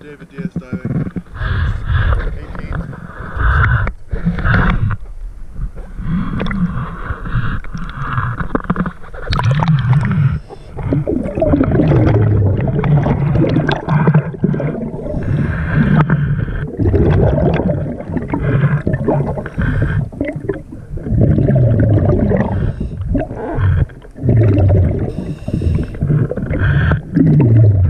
David Diaz diving. August 18th. Thank